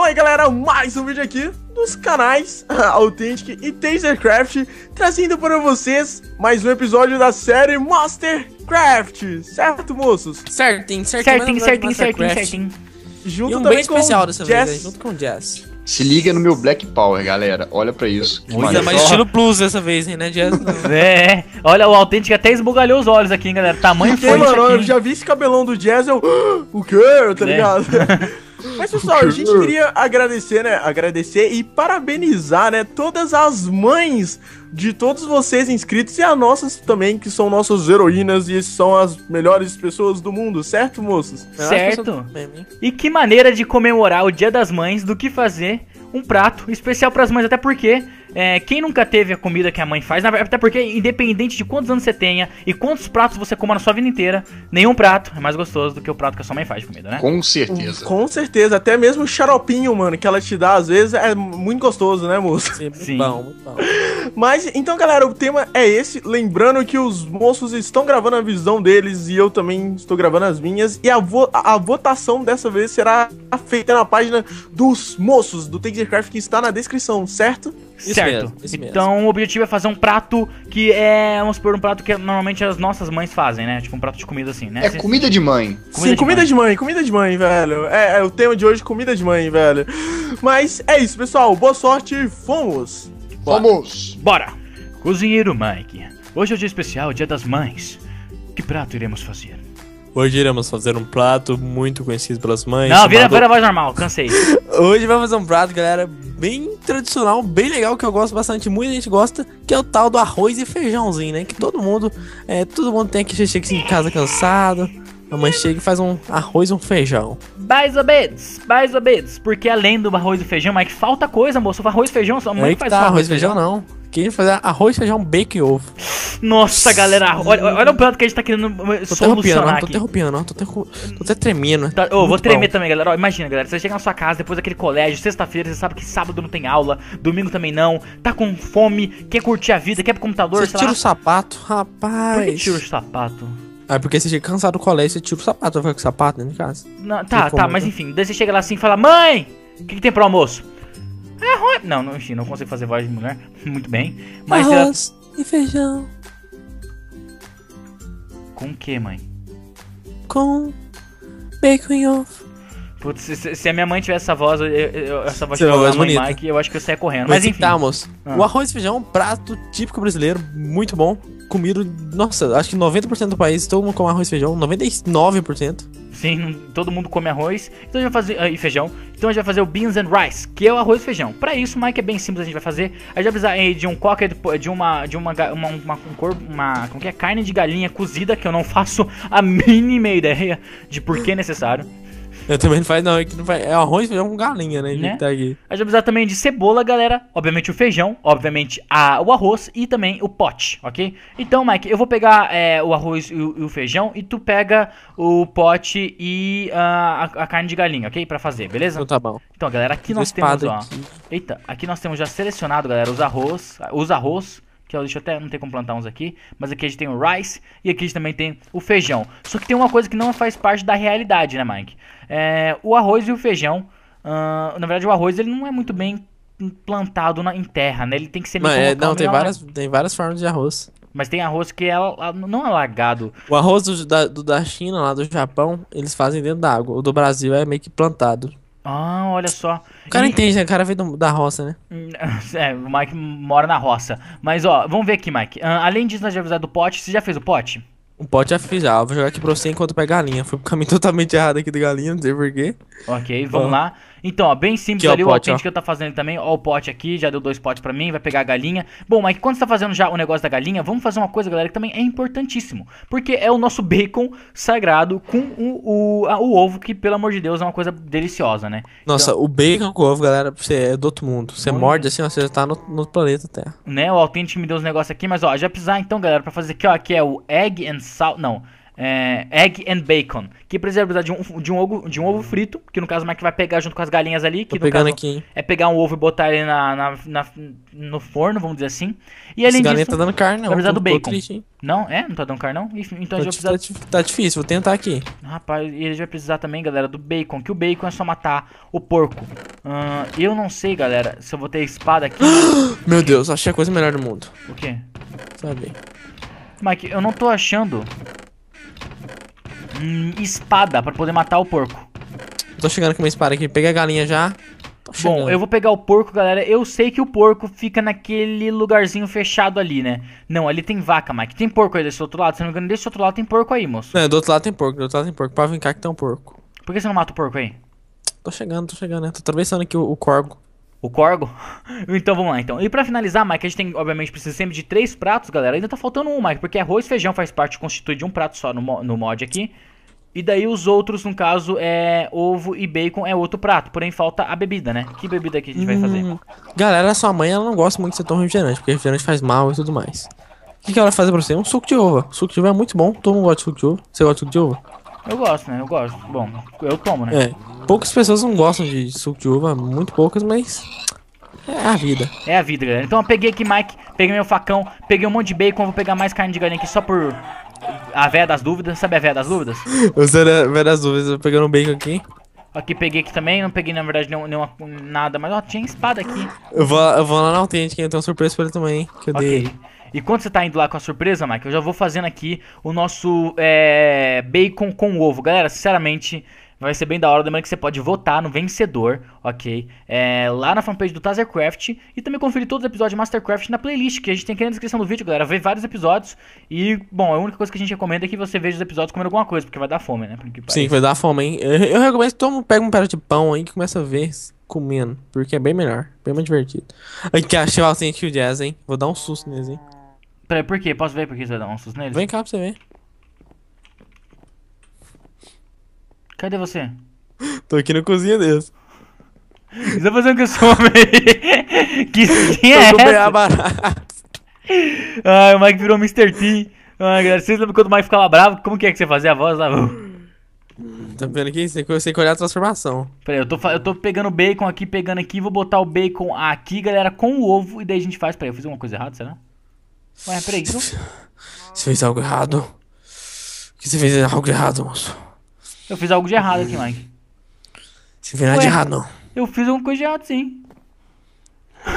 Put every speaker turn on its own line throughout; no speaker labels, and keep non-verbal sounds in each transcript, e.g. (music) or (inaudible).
fala aí galera, mais um vídeo aqui dos canais (laughs) Authentic e Tasercraft Trazendo para vocês mais um episódio da série Mastercraft Certo, moços?
Certinho, certinho,
certinho, certinho, certinho, certinho.
Junto
E um
também
bem
com
especial dessa vez, aí, junto com o Jazz.
Se liga no meu Black Power, galera. Olha pra isso. Que
Ainda mais estilo blues dessa vez, hein, né, Jazz? (laughs)
É, olha, o Authentic até esbugalhou os olhos aqui, hein, galera. Tamanho foi
mano, eu já vi esse cabelão do Jazz, eu... (gasps) O quê? Tá
É. (laughs)
Mas, pessoal, a gente queria agradecer, né? Agradecer e parabenizar, né? Todas as mães de todos vocês inscritos e as nossas também, que são nossas heroínas e são as melhores pessoas do mundo, certo, moços?
Certo. E que maneira de comemorar o Dia das Mães do que fazer um prato especial pras mães, até porque é, quem nunca teve a comida que a mãe faz, na verdade, até porque independente de quantos anos você tenha e quantos pratos você coma na sua vida inteira, nenhum prato é mais gostoso do que o prato que a sua mãe faz de comida, né?
Com certeza.
Com certeza, até mesmo o xaropinho, mano, que ela te dá às vezes é muito gostoso, né, moço?
Sim, muito
Sim.
bom, muito bom.
Mas, então, galera, o tema é esse. Lembrando que os moços estão gravando a visão deles e eu também estou gravando as minhas. E a, vo- a- votação dessa vez será feita na página dos moços do Tasercraft que está na descrição, certo?
Isso
certo.
mesmo, isso mesmo.
então o objetivo é fazer um prato que é, vamos supor, um prato que normalmente as nossas mães fazem, né? Tipo um prato de comida assim, né?
É comida de mãe.
Sim, comida de mãe, comida de mãe, velho. É, é o tema de hoje, comida de mãe, velho. Mas é isso, pessoal. Boa sorte e fomos!
Vamos!
Bora! Cozinheiro Mike, hoje é o dia especial, dia das mães. Que prato iremos fazer?
Hoje iremos fazer um prato muito conhecido pelas mães.
Não, vira,
chamado-
vira a voz normal, cansei. (laughs)
Hoje vamos fazer um prato, galera, bem tradicional, bem legal, que eu gosto bastante, muita gente gosta, que é o tal do arroz e feijãozinho, né? Que todo mundo, é, todo mundo tem que chega assim em casa cansado, a mãe chega e faz um arroz e um feijão.
Mais ou menos, mais ou menos. Porque além do arroz e feijão, Mike, falta coisa, moço. Arroz e feijão, sua mãe
Aí
que
que
faz
tá, arroz e feijão não. Quem fazer arroz, feijão, bacon e ovo.
Nossa, galera, olha, olha o prato que a gente tá querendo
Tô
solucionar
não, tô arrupiando, não, tô tô até tremendo.
Tá, ô, vou tremer
bom.
também, galera. Ó, imagina, galera. Você chega na sua casa depois daquele colégio, sexta-feira, você sabe que sábado não tem aula, domingo também não, tá com fome, quer curtir a vida, quer pro computador,
Você tira
lá.
o sapato,
Por que
rapaz.
tira o sapato?
Ah, porque você chega cansado do colégio, você tira o sapato, vai ficar com o sapato dentro de casa.
Não, tá, tá, mas
né?
enfim. Daí você chega lá assim e fala: Mãe, o que, que tem pro almoço? Arroz. Não, não, enfim, não consigo fazer voz de mulher. (laughs) Muito bem. Mas ela-
arroz e feijão
com o que, mãe?
com bacon e ovo.
Putz, se, se- a minha mãe tivesse essa voz, eu- eu- essa voz
é uma voz
mãe
bonita.
Mike, eu acho que eu saia correndo.
Mas,
Mas enfim.
tá, moço.
Ah.
O arroz e feijão é um prato típico brasileiro, muito bom. Comido, nossa, acho que 90% do país todo mundo come arroz e feijão, 99%.
Sim, todo mundo come arroz então a gente vai fazer, ah, e feijão. Então a gente vai fazer o beans and rice, que é o arroz e feijão. Pra isso, Mike, é bem simples, a gente vai fazer. A gente vai precisar de um cocker, de uma de uma uma, uma, um corpo, uma como que é carne de galinha cozida, que eu não (laughs) faço a mínima ideia de por que é necessário.
Eu também não faz, não, é que não faz. É arroz e feijão com galinha, né?
Né?
Tá aqui.
A gente vai precisar também de cebola, galera. Obviamente o feijão, obviamente a, o arroz e também o pote, ok? Então, Mike, eu vou pegar é, o arroz e o, e o feijão e tu pega o pote e ah, a, a carne de galinha, ok? Pra fazer, beleza?
Então tá bom.
Então, galera, aqui
Fiz
nós temos, ó.
aqui.
Eita, aqui nós temos já selecionado, galera, os arroz, os arroz, que eu deixa eu até não ter como plantar uns aqui, mas aqui a gente tem o rice e aqui a gente também tem o feijão. Só que tem uma coisa que não faz parte da realidade, né, Mike? É, o arroz e o feijão, ah, na verdade o arroz ele não é muito bem plantado na, em terra, né? Ele tem que ser meio
Mas, é, não, tem
meio
várias, tem várias formas de arroz.
Mas tem arroz que é não alagado.
O arroz do, da, do- da China, lá do Japão, eles fazem dentro da água. O do Brasil é meio que plantado.
Ah, olha só.
O cara
E-
entende, né? O cara veio do- da roça, né? (laughs)
É, o Mike mora na roça. Mas ó, vamos ver aqui, Mike. Ah, além disso, nós já avisar do pote. Você já fez o pote?
O pote já fiz já. Eu Vou jogar aqui pra você enquanto pega galinha. Fui pro caminho (laughs) totalmente errado aqui de galinha, não sei porquê.
Ok, vamos
Ó.
lá. Então, ó, bem simples
Aqui,
ali,
o
o
pote,
autêntico que eu tá fazendo também. Ó, o pote aqui, já deu dois potes pra mim, vai pegar a galinha. Bom, Mike, quando você tá fazendo já o negócio da galinha, vamos fazer uma coisa, galera, que também é importantíssimo. Porque é o nosso bacon sagrado com o, o, a- o ovo, que, pelo amor de Deus, é uma coisa deliciosa, né?
Nossa, o bacon com ovo, galera, você é do outro mundo. Você
Muito.
morde assim, ó, você já tá no, no planeta Terra.
né? O Authentic me deu os negócios aqui, mas ó, já precisar então, galera, pra fazer aqui, ó, aqui é o egg and salt, não, é, egg and bacon. Que precisa precisar de um, de, um ovo, de um ovo frito, que no caso o Mike vai pegar junto com as galinhas ali. Que
Tô
no
pegando
caso
aqui, hein.
é pegar um ovo e botar ele na, na- na- no forno, vamos dizer assim. E além
Esse galinha
disso...
tá dando carne, não.
vai precisar
Tô-
do
tô
bacon.
triste.
Não, é? Não tá dando carne não? Enfim, Então a
Tá,
gente vai precisar...
tá tá difícil, vou tentar aqui.
Rapaz, e a gente vai precisar também, galera, do bacon. Que o bacon é só matar o porco. Ahn, eu não sei, galera, se eu vou ter espada aqui. (gasps)
Meu Deus, achei a coisa melhor do mundo.
o quê?
Sabe?
Mike, eu não tô achando... hum, espada pra poder matar o porco.
Tô chegando com uma espada aqui. Peguei a galinha já.
Bom, eu vou pegar o porco, galera. Eu sei que o porco fica naquele lugarzinho fechado ali, né? Não, ali tem vaca, Mike. Tem porco aí desse outro lado. Se não me engano, desse outro lado tem porco aí, moço.
Não, do outro lado tem porco, do outro lado tem porco. Pra vir cá que tem um porco.
Por que você não mata o porco aí?
Tô chegando, tô chegando, né? Tô atravessando aqui o, o corgo.
O corgo? (laughs) então vamos lá, então. E pra finalizar, Mike, a gente tem, obviamente, precisa sempre de três pratos, galera. Ainda tá faltando um, Mike, porque arroz e feijão faz parte, constitui de um prato só no, no mod aqui. E daí os outros, no caso, é ovo e bacon é outro prato. Porém, falta a bebida, né? Que bebida que a gente vai fazer?
Hum, Galera, sua mãe ela não gosta muito de ser tão refrigerante, porque refrigerante faz mal e tudo mais. O que, que ela vai fazer pra você? Um suco de uva. Suco de uva é muito bom. Todo mundo gosta de suco de uva. Você gosta de suco de uva?
Eu gosto, né? Eu gosto. Bom, eu tomo, né?
É. Poucas pessoas não gostam de suco de uva, muito poucas, mas. É a vida.
É a vida, galera. Então eu peguei aqui, Mike, peguei meu facão, peguei um monte de bacon, vou pegar mais carne de galinha aqui só por a véia das dúvidas. Sabe a véia das dúvidas?
Você era várias dúvidas, eu pegando um bacon aqui.
Aqui peguei aqui também, não peguei na verdade nenhum, nenhuma, nada, mas ó, tinha espada aqui.
Eu vou, eu vou lá na tenho uma surpresa pra ele também, que eu dei.
Ok. E quando você tá indo lá com a surpresa, Mike, eu já vou fazendo aqui o nosso é, bacon com ovo. Galera, sinceramente, vai ser bem da hora. Lembrando que você pode votar no vencedor, ok? É, lá na fanpage do Tazercraft. E também conferir todos os episódios de Mastercraft na playlist que a gente tem aqui na descrição do vídeo, galera. Vê vários episódios. E, bom, a única coisa que a gente recomenda é que você veja os episódios comendo alguma coisa, porque vai dar fome, né? Porque
Sim, vai dar fome, hein? Eu, eu recomendo que todo mundo pega um pedaço de pão aí que começa a ver comendo, porque é bem melhor, bem mais divertido. Aqui, achei o Authentic e o Jazz, hein? Vou dar um susto neles, hein?
Peraí, por quê? Posso ver por que você vai dar um susto neles?
Vem cá pra você ver.
Cadê você?
Tô aqui na cozinha deles.
Você tá fazendo que some aí? (laughs) que skin é
Tô
essa?
barato.
Ai, o Mike virou Mr. T. Ai, galera, vocês lembram quando o Mike ficava bravo? Como que é que você fazia a voz lá?
Tá vendo aqui? Você tem que olhar a transformação.
Peraí, eu tô, eu tô pegando bacon aqui, pegando aqui, vou botar o bacon aqui, galera, com o ovo, e daí a gente faz. Peraí, eu fiz alguma coisa errada, será? Ué, peraí, não...
Você fez algo errado. O que você fez algo errado, moço?
Eu fiz algo de errado aqui, Mike.
Você fez nada de errado, não.
Eu fiz alguma coisa de errado, sim. (laughs)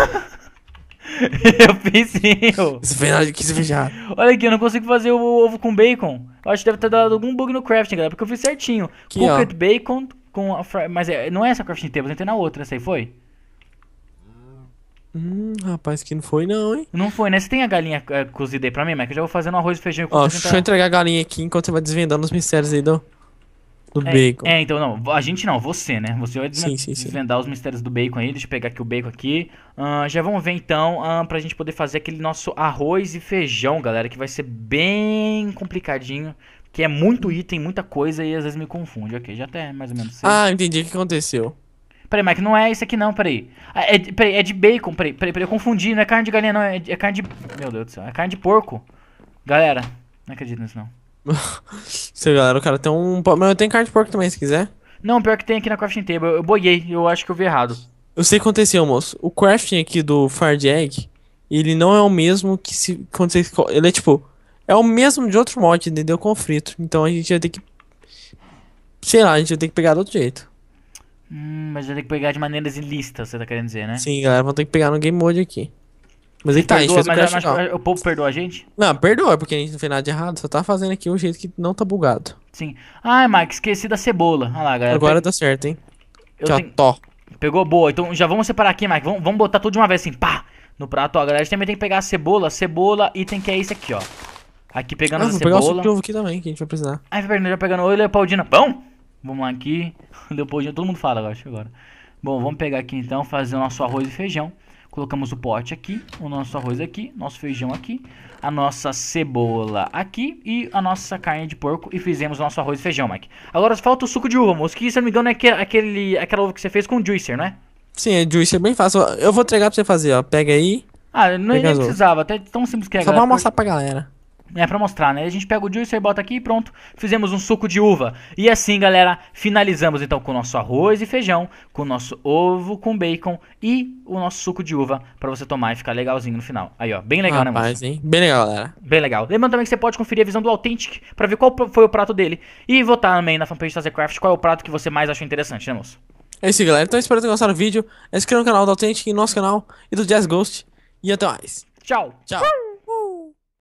eu fiz sim, ô.
Você fez nada de que você fez de errado.
Olha aqui, eu não consigo fazer o ovo com bacon. Eu acho que deve ter dado algum bug no crafting, galera, porque eu fiz certinho.
Aqui,
Cooked bacon com a fry... Mas é, não é essa crafting table, eu tentei na outra, essa aí foi?
Hum, rapaz, que não foi não, hein?
Não foi, né? Você tem a galinha é, cozida aí pra mim, Mike? Eu já vou fazendo arroz e feijão
Ó,
enquanto
deixa eu entregar a galinha aqui enquanto você vai desvendando os mistérios aí do, do
É,
bacon.
É, então, não, a gente não, você, né? Você vai
Sim, sim, sim.
desvendar os mistérios do bacon aí. Deixa eu pegar aqui o bacon aqui. Ahn, já vamos ver então, ahn, pra gente poder fazer aquele nosso arroz e feijão, galera, que vai ser bem complicadinho. Que é muito item, muita coisa e às vezes me confunde. Ok, já até mais ou menos sei.
Ah, entendi o que aconteceu.
Peraí, Mike, não é esse aqui não, peraí. Ah, É, de- peraí, é de bacon, peraí, peraí, peraí, eu confundi, não é carne de galinha não, é, é carne de... Meu Deus do céu, é carne de porco. Galera, não acredito nisso não.
Sei, galera, o cara tem um. Mas eu tenho carne de porco também, se quiser.
Não, pior que tem aqui na crafting table, eu, eu boiei, eu acho que eu vi errado.
Eu sei o que aconteceu, moço. O crafting aqui do Fire Egg, ele não é o mesmo que se. Quando você. Ele é tipo. É o mesmo de outro mod, entendeu? Com frito. Então a gente vai ter que. Sei lá, a gente vai ter que pegar do outro jeito.
Hum, mas vai ter que pegar de maneiras ilícitas, você tá querendo dizer, né?
Sim, galera, vamos ter que pegar no game mode aqui. Mas aí tá, a gente
Perdoa,
fez o
mas, o povo perdoa a gente?
Não, perdoa, porque a gente não fez nada de errado. Só tá fazendo aqui o jeito que não tá bugado.
Sim. Ai, Mike, esqueci da cebola. Olha lá, galera.
Agora
Pe-
tá certo, hein?
eu
ó,
tenho-
tó.
Pegou boa. Então já vamos separar aqui, Mike. Vamos, vamos botar tudo de uma vez assim, pá! No prato, ó, galera. A gente também tem que pegar a cebola. Cebola, item que é esse aqui, ó. Aqui pegando
Ah,
a
vou pegar o suco
cebola.
de ovo aqui também, que a gente vai precisar.
Ai, Fernando, já pegando. Oi, Leopoldina. Bom? Vamos lá aqui. (laughs) Leopoldina, todo mundo fala, eu acho, agora. Bom, vamos pegar aqui então, fazer o nosso arroz e feijão. Colocamos o pote aqui, o nosso arroz aqui, nosso feijão aqui, a nossa cebola aqui e a nossa carne de porco e fizemos o nosso arroz e feijão, Mike. Agora falta o suco de uva, moço, que se não me engano é aque- aquele, aquela uva que você fez com o juicer, não é?
Sim, é juice, é bem fácil. Eu vou entregar pra você fazer, ó. Pega aí.
Ah, não nem precisava, até tão simples que é,
Só pra
galera.
mostrar pra galera.
É pra mostrar, né? A gente pega o juicer, bota aqui e pronto. Fizemos um suco de uva. E assim, galera, finalizamos então com o nosso arroz e feijão, com o nosso ovo com bacon e o nosso suco de uva pra você tomar e ficar legalzinho no final. Aí, ó, bem legal, né, moço?
Rapaz, hein? Bem legal, galera.
Bem legal. Lembrando também que você pode conferir a visão do Authentic pra ver qual foi o prato dele. E votar também na fanpage Tazecraft qual é o prato que você mais achou interessante, né, moço?
É isso galera. Então espero ter gostado do vídeo. Se inscreva no canal do Authentic, no nosso canal e do Jazz Ghost. E até mais.
Tchau!
Tchau.